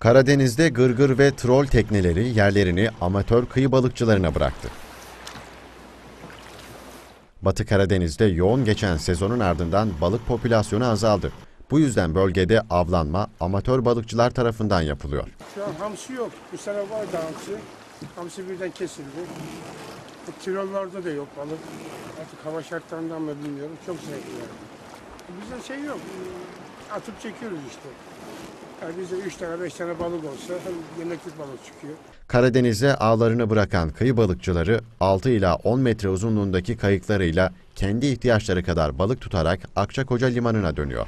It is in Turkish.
Karadeniz'de gırgır ve trol tekneleri yerlerini amatör kıyı balıkçılarına bıraktı. Batı Karadeniz'de yoğun geçen sezonun ardından balık popülasyonu azaldı. Bu yüzden bölgede avlanma amatör balıkçılar tarafından yapılıyor. Şu an hamsi yok. Bu sene vardı hamsi. Hamsi birden kesildi. Bu Tirollarda da yok balık. Artık hava şartlarından mı bilmiyorum. Çok zevkli yani. Bizde şey yok. Atıp çekiyoruz işte. Yani bizde 3 tane 5 tane balık olsa yemeklik balık çıkıyor. Karadeniz'e ağlarını bırakan kıyı balıkçıları 6 ila 10 metre uzunluğundaki kayıklarıyla kendi ihtiyaçları kadar balık tutarak Akçakoca limanına dönüyor.